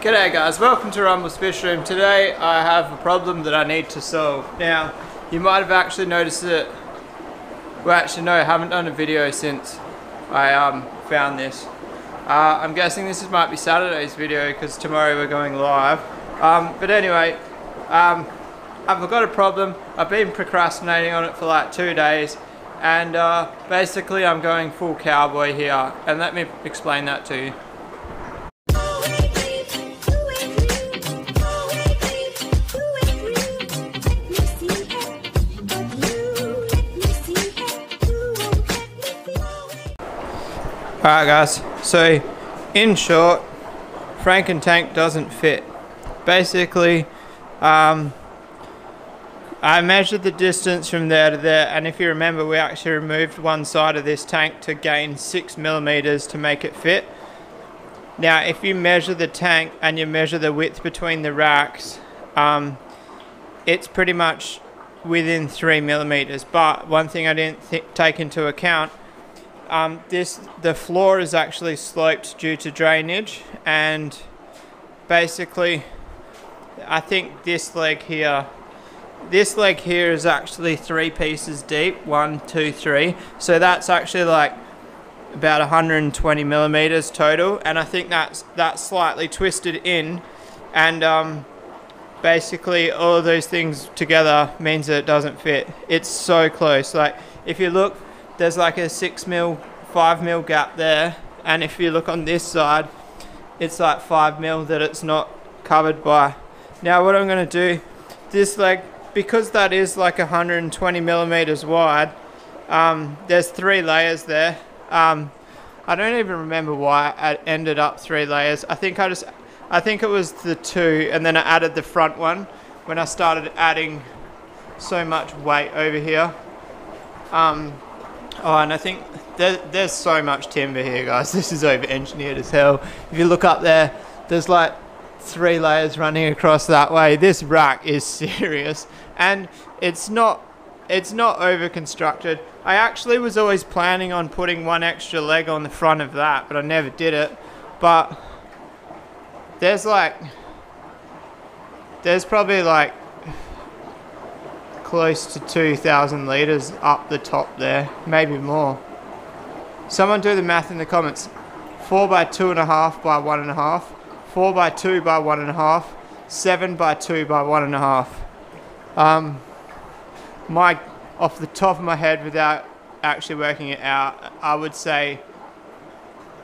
G'day guys, welcome to Rumball's Fish Room. Today I have a problem that I need to solve. Now, you might have actually noticed it. Well actually no, I haven't done a video since I um, found this. Uh, I'm guessing this is, might be Saturday's video because tomorrow we're going live. Um, but anyway, um, I've got a problem. I've been procrastinating on it for like two days and uh, basically I'm going full cowboy here and let me explain that to you. Alright guys, so in short, Franken tank doesn't fit. Basically, um, I measured the distance from there to there and if you remember we actually removed one side of this tank to gain 6 millimeters to make it fit. Now if you measure the tank and you measure the width between the racks, um, it's pretty much within 3 millimeters but one thing I didn't take into account um, this the floor is actually sloped due to drainage and basically I think this leg here this leg here is actually three pieces deep one two three. So that's actually like about 120 millimeters total. And I think that's that's slightly twisted in. And um, basically all of those things together means that it doesn't fit. It's so close. Like if you look there's like a six mil, five mil gap there. And if you look on this side, it's like five mil that it's not covered by. Now what I'm gonna do, this leg, because that is like 120 millimeters wide, um, there's three layers there. Um, I don't even remember why I ended up three layers. I think I just, I think it was the two and then I added the front one when I started adding so much weight over here. Um, Oh, and I think there, there's so much timber here, guys. This is over-engineered as hell. If you look up there, there's like three layers running across that way. This rack is serious, and it's not it's not over constructed. I actually was always planning on putting one extra leg on the front of that, but I never did it. But there's like there's probably like close to 2,000 litres up the top there, maybe more. Someone do the math in the comments. 4 by 2.5 by 1.5, 4 by 2 by 1.5, 7 by 2 by 1.5. Um, my, off the top of my head, without actually working it out, I would say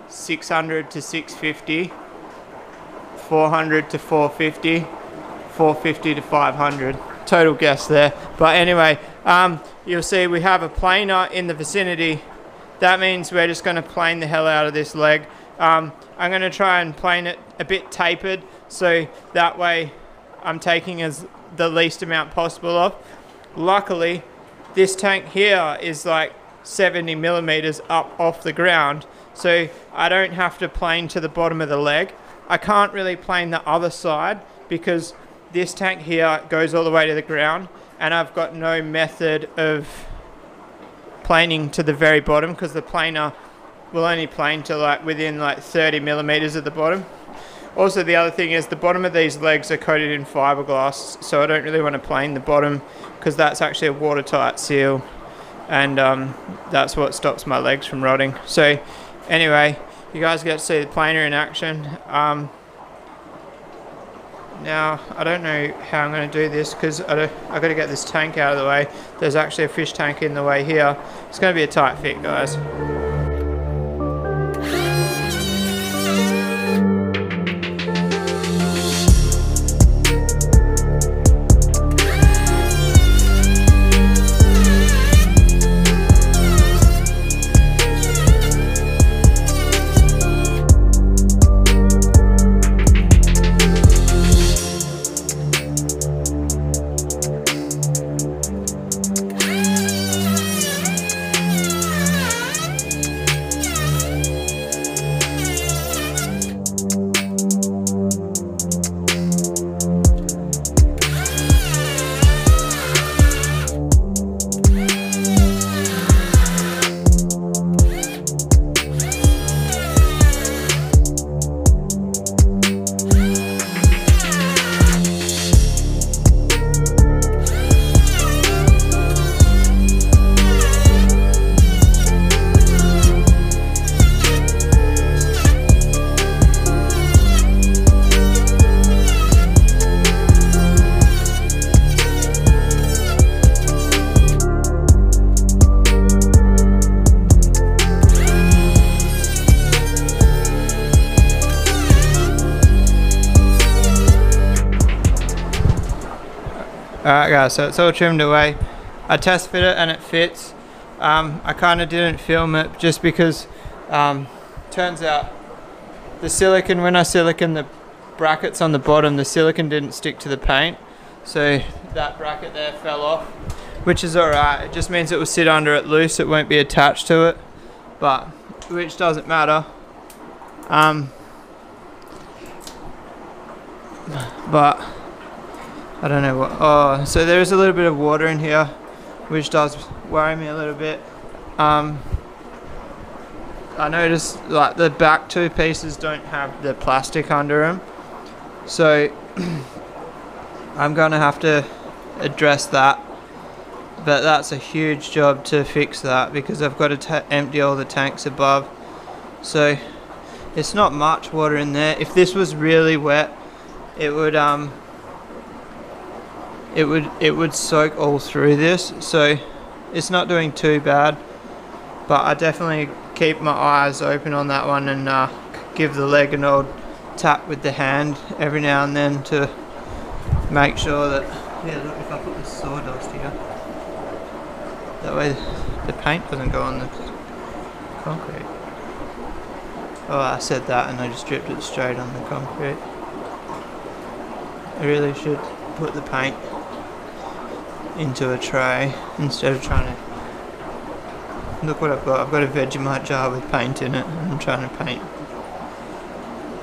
600 to 650, 400 to 450, 450 to 500 total guess there. But anyway, um, you'll see we have a planer in the vicinity. That means we're just going to plane the hell out of this leg. Um, I'm going to try and plane it a bit tapered so that way I'm taking as the least amount possible off. Luckily, this tank here is like 70 millimeters up off the ground so I don't have to plane to the bottom of the leg. I can't really plane the other side because this tank here goes all the way to the ground and I've got no method of planing to the very bottom because the planer will only plane to like within like 30 millimeters at the bottom. Also the other thing is the bottom of these legs are coated in fiberglass so I don't really want to plane the bottom because that's actually a watertight seal and um, that's what stops my legs from rotting. So anyway, you guys get to see the planer in action. Um, now, I don't know how I'm going to do this because I've got to get this tank out of the way. There's actually a fish tank in the way here. It's going to be a tight fit, guys. So it's all trimmed away. I test fit it and it fits. Um, I kind of didn't film it just because um, turns out the silicon, when I silicon the brackets on the bottom, the silicon didn't stick to the paint. So that bracket there fell off, which is alright. It just means it will sit under it loose. It won't be attached to it, but which doesn't matter. Um, but I don't know what. Oh, so there is a little bit of water in here, which does worry me a little bit. Um, I noticed like the back two pieces don't have the plastic under them, so I'm gonna have to address that. But that's a huge job to fix that because I've got to empty all the tanks above. So it's not much water in there. If this was really wet, it would um it would it would soak all through this so it's not doing too bad but I definitely keep my eyes open on that one and uh, give the leg an old tap with the hand every now and then to make sure that yeah look if I put the sawdust here that way the paint doesn't go on the concrete. Oh I said that and I just dripped it straight on the concrete. I really should put the paint into a tray instead of trying to look what I've got. I've got a Vegemite jar with paint in it I'm trying to paint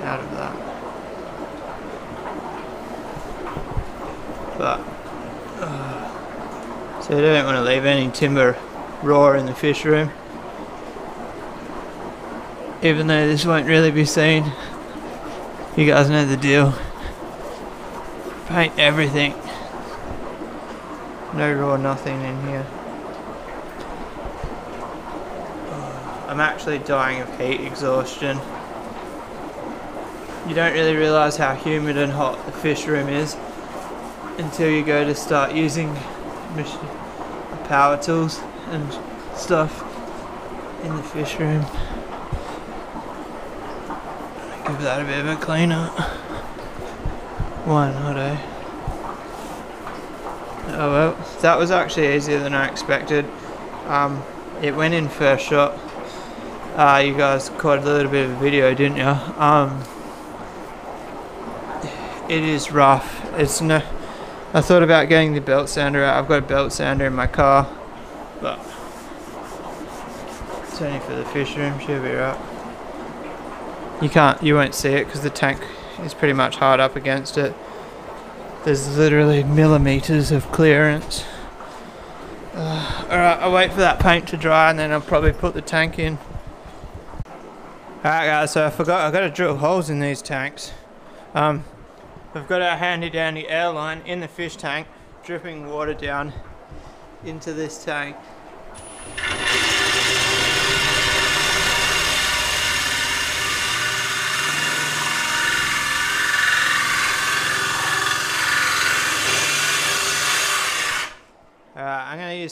out of that. But uh, so I don't want to leave any timber raw in the fish room. Even though this won't really be seen. You guys know the deal. Paint everything no raw nothing in here. I'm actually dying of heat exhaustion. You don't really realise how humid and hot the fish room is until you go to start using power tools and stuff in the fish room. Give that a bit of a clean up. Why not, eh? Oh well, that was actually easier than I expected. Um, it went in first shot. Uh, you guys caught a little bit of a video, didn't you? Um, it is rough. It's no. I thought about getting the belt sander out. I've got a belt sander in my car, but it's only for the fish room. She'll be right. You can't. You won't see it because the tank is pretty much hard up against it. There's literally millimeters of clearance. Uh, Alright, I'll wait for that paint to dry and then I'll probably put the tank in. Alright guys, so I forgot, I've got to drill holes in these tanks. Um, I've got our handy dandy airline in the fish tank, dripping water down into this tank.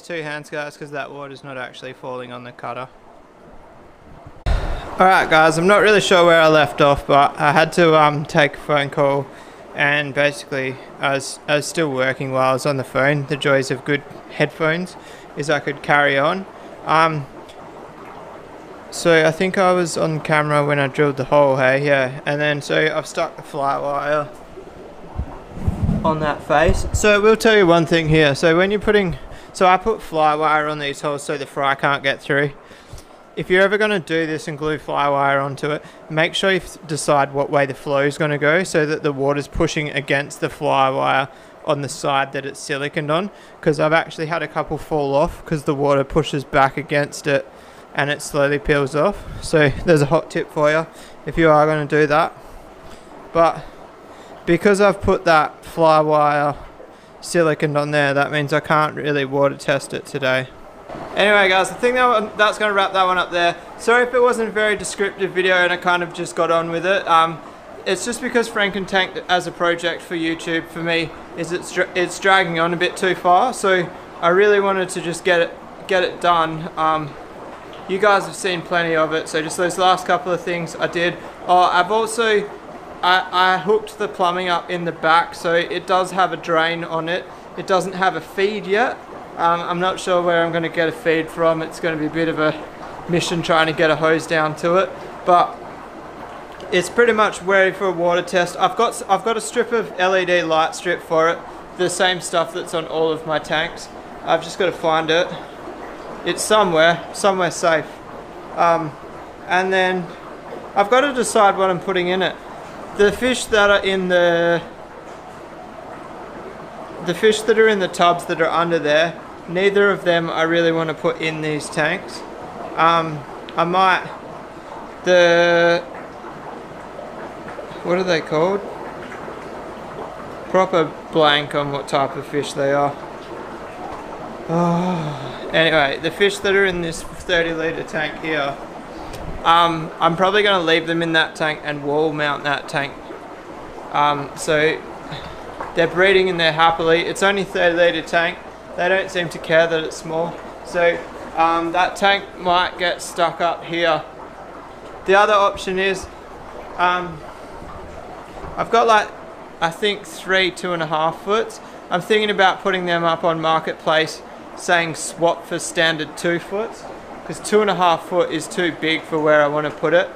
Two hands guys because that water's not actually falling on the cutter. Alright guys, I'm not really sure where I left off but I had to um, take a phone call and basically I was, I was still working while I was on the phone. The joys of good headphones is I could carry on. Um, so I think I was on camera when I drilled the hole, hey, yeah. And then so I've stuck the fly wire on that face. So I will tell you one thing here. So when you're putting so I put fly wire on these holes so the fry can't get through. If you're ever going to do this and glue fly wire onto it, make sure you decide what way the flow is going to go so that the water's pushing against the fly wire on the side that it's siliconed on because I've actually had a couple fall off because the water pushes back against it and it slowly peels off. So there's a hot tip for you if you are going to do that. But because I've put that fly wire silicon on there, that means I can't really water test it today. Anyway guys, I think that that's going to wrap that one up there. Sorry if it wasn't a very descriptive video and I kind of just got on with it. Um, it's just because Frankentank as a project for YouTube for me is it's it's dragging on a bit too far. So I really wanted to just get it get it done. Um, you guys have seen plenty of it, so just those last couple of things I did. Oh, I've also I, I hooked the plumbing up in the back so it does have a drain on it it doesn't have a feed yet. Um, I'm not sure where I'm going to get a feed from. It's going to be a bit of a mission trying to get a hose down to it, but it's pretty much ready for a water test. I've got I've got a strip of LED light strip for it, the same stuff that's on all of my tanks. I've just got to find it. It's somewhere, somewhere safe. Um, and then I've got to decide what I'm putting in it. The fish that are in the the fish that are in the tubs that are under there, neither of them I really want to put in these tanks. Um, I might the what are they called? Proper blank on what type of fish they are. Oh. Anyway, the fish that are in this 30 litre tank here, um, I'm probably going to leave them in that tank and wall mount that tank. Um, so they're breeding in there happily. It's only 30 litre tank. They don't seem to care that it's small. So um, that tank might get stuck up here. The other option is um, I've got like I think three two and a half foots. I'm thinking about putting them up on marketplace saying swap for standard two foots because two and a half foot is too big for where I want to put it.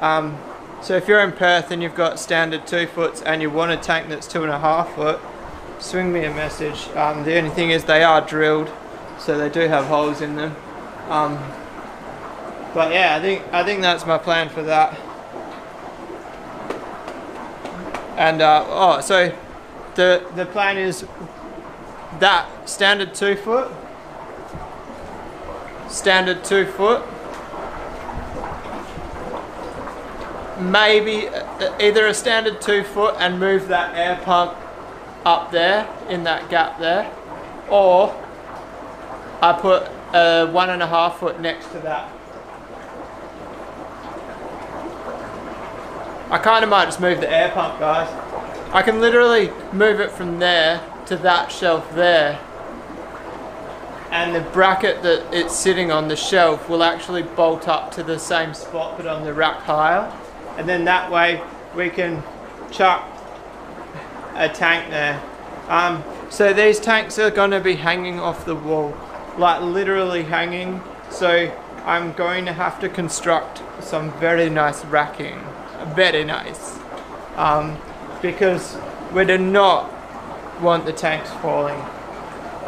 Um, so if you're in Perth and you've got standard two foots and you want a tank that's two and a half foot, swing me a message. Um, the only thing is they are drilled, so they do have holes in them. Um, but yeah, I think I think that's my plan for that. And uh, oh, so the the plan is that standard two foot, standard two foot, maybe uh, either a standard two foot and move that air pump up there in that gap there, or I put a one and a half foot next to that. I kind of might just move the air pump guys. I can literally move it from there to that shelf there and the bracket that it's sitting on the shelf will actually bolt up to the same spot but on the rack higher and then that way we can chuck a tank there. Um, so these tanks are going to be hanging off the wall like literally hanging. So I'm going to have to construct some very nice racking. Very nice. Um, because we do not want the tanks falling.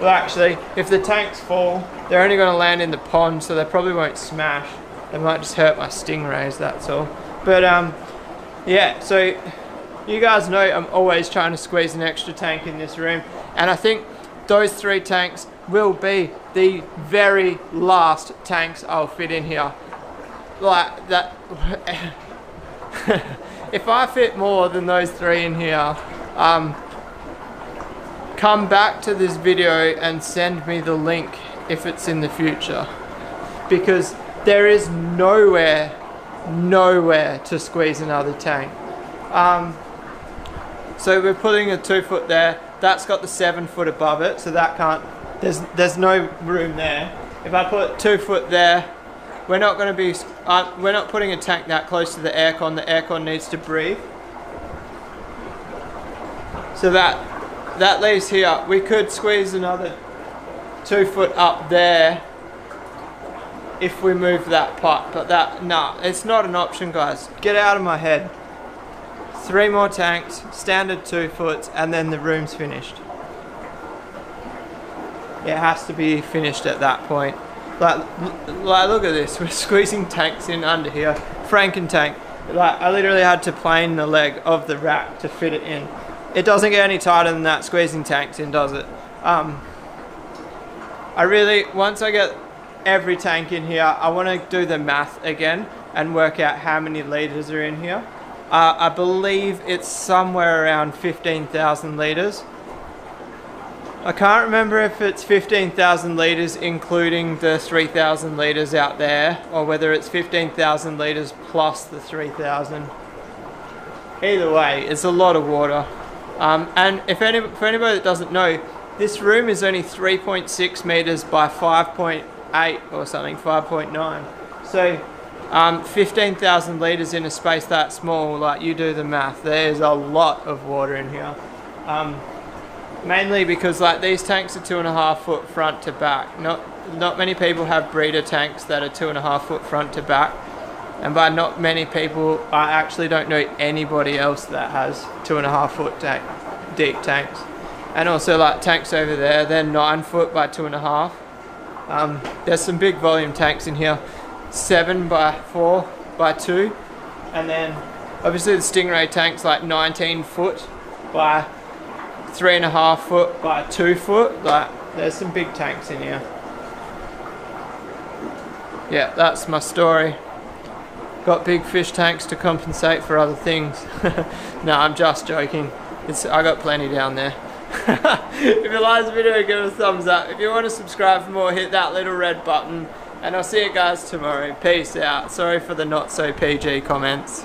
Well actually, if the tanks fall, they're only going to land in the pond so they probably won't smash. They might just hurt my stingrays, that's all. But um, yeah, so you guys know I'm always trying to squeeze an extra tank in this room and I think those three tanks will be the very last tanks I'll fit in here. Like that if I fit more than those three in here, um, come back to this video and send me the link if it's in the future. Because there is nowhere, nowhere to squeeze another tank. Um, so we're putting a two foot there. That's got the seven foot above it, so that can't, there's, there's no room there. If I put two foot there, we're not going to be, uh, we're not putting a tank that close to the aircon. The aircon needs to breathe. So that, that leaves here. We could squeeze another two foot up there if we move that pot, but that, nah, it's not an option guys. Get out of my head. Three more tanks, standard two foots, and then the room's finished. It has to be finished at that point. Like, like look at this. We're squeezing tanks in under here. Franken tank. Like I literally had to plane the leg of the rack to fit it in. It doesn't get any tighter than that squeezing tanks in, does it? Um, I really, once I get every tank in here, I want to do the math again and work out how many litres are in here. Uh, I believe it's somewhere around 15,000 litres. I can't remember if it's 15,000 litres including the 3,000 litres out there or whether it's 15,000 litres plus the 3,000. Either way, it's a lot of water. Um, and if any, for anybody that doesn't know, this room is only 3.6 metres by 5.8 or something, 5.9. So um, 15,000 litres in a space that small, like you do the math, there's a lot of water in here. Um, Mainly because like these tanks are two and a half foot front to back. Not not many people have breeder tanks that are two and a half foot front to back. And by not many people, I actually don't know anybody else that has two and a half foot tank, deep tanks. And also like tanks over there, they're nine foot by two and a half. Um, there's some big volume tanks in here, seven by four by two. And then obviously the Stingray tank's like 19 foot by three and a half foot by two foot. Like there's some big tanks in here. Yeah, that's my story. Got big fish tanks to compensate for other things. no, I'm just joking. It's, I got plenty down there. if you like this video, give it a thumbs up. If you want to subscribe for more, hit that little red button. And I'll see you guys tomorrow. Peace out. Sorry for the not so PG comments.